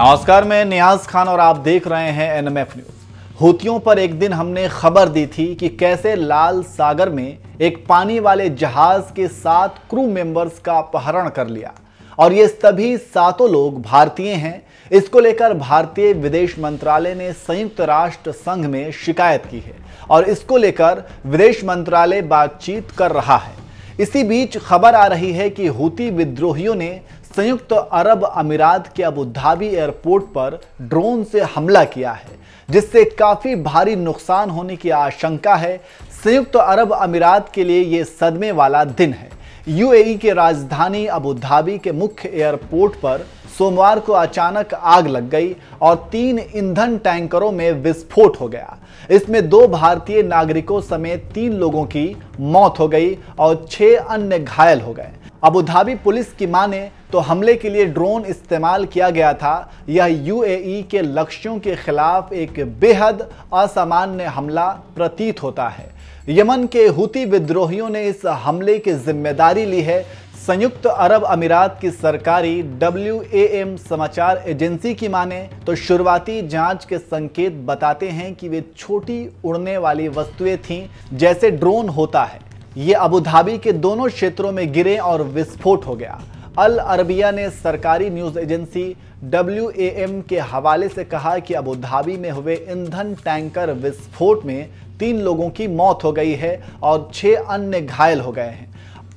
नमस्कार, मैं नियाज खान और आप देख रहे हैं एनएमएफ न्यूज़ हुतियों पर एक दिन हमने खबर दी थी कि कैसे लाल सागर में एक पानी वाले जहाज़ के सात क्रू मेंबर्स का अपहरण कर लिया। और ये सभी सातों लोग भारतीय हैं। इसको लेकर भारतीय विदेश मंत्रालय ने संयुक्त राष्ट्र संघ में शिकायत की है और इसको लेकर विदेश मंत्रालय बातचीत कर रहा है। इसी बीच खबर आ रही है कि हुती विद्रोहियों ने संयुक्त अरब अमीरात के अबुधाबी एयरपोर्ट पर ड्रोन से हमला किया है, जिससे काफ़ी भारी नुकसान होने की आशंका है। संयुक्त अरब अमीरात के लिए यह सदमे वाला दिन है। यूएई के राजधानी अबुधाबी के मुख्य एयरपोर्ट पर सोमवार को अचानक आग लग गई और तीन ईंधन टैंकरों में विस्फोट हो गया। इसमें दो भारतीय नागरिकों समेत तीन लोगों की मौत हो गई और छह अन्य घायल हो गए। अबुधाबी पुलिस की माने तो हमले के लिए ड्रोन इस्तेमाल किया गया था। यह यूएई के लक्ष्यों के खिलाफ एक बेहद असामान्य हमला प्रतीत होता है। यमन के हुती विद्रोहियों ने इस हमले की ज़िम्मेदारी ली है। संयुक्त अरब अमीरात की सरकारी डब्ल्यूएएम समाचार एजेंसी की माने तो शुरुआती जाँच के संकेत बताते हैं कि वे छोटी उड़ने वाली वस्तुएँ थीं, जैसे ड्रोन होता है। ये अबुधाबी के दोनों क्षेत्रों में गिरे और विस्फोट हो गया। अल अरबिया ने सरकारी न्यूज़ एजेंसी डब्ल्यूएएम के हवाले से कहा कि अबुधाबी में हुए ईंधन टैंकर विस्फोट में तीन लोगों की मौत हो गई है और छह अन्य घायल हो गए हैं।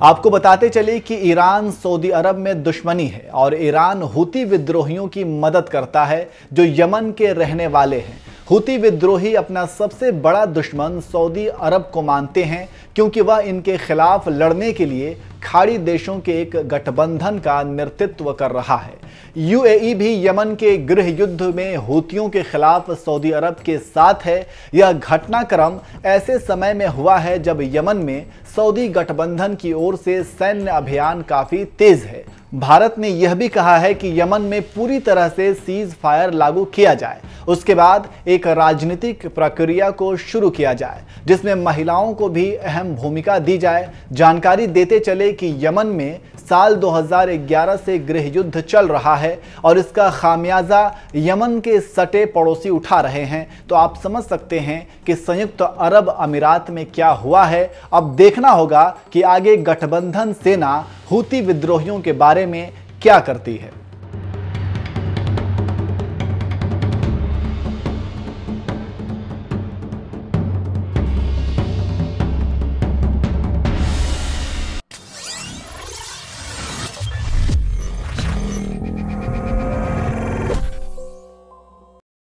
आपको बताते चले कि ईरान सऊदी अरब में दुश्मनी है और ईरान हुती विद्रोहियों की मदद करता है जो यमन के रहने वाले हैं। हुती विद्रोही अपना सबसे बड़ा दुश्मन सऊदी अरब को मानते हैं, क्योंकि वह इनके खिलाफ लड़ने के लिए खाड़ी देशों के एक गठबंधन का नेतृत्व कर रहा है। यूएई भी यमन के गृह युद्ध में हूतियों के खिलाफ सऊदी अरब के साथ है। यह घटनाक्रम ऐसे समय में हुआ है जब यमन में सऊदी गठबंधन की ओर से सैन्य अभियान काफ़ी तेज है। भारत ने यह भी कहा है कि यमन में पूरी तरह से सीज फायर लागू किया जाए। उसके बाद एक राजनीतिक प्रक्रिया को शुरू किया जाए, जिसमें महिलाओं को भी अहम भूमिका दी जाए। जानकारी देते चले कि यमन में साल 2011 से गृह युद्ध चल रहा है और इसका खामियाजा यमन के सटे पड़ोसी उठा रहे हैं। तो आप समझ सकते हैं कि संयुक्त अरब अमीरात में क्या हुआ है। अब देखना होगा कि आगे गठबंधन सेना हूती विद्रोहियों के बारे में क्या करती है?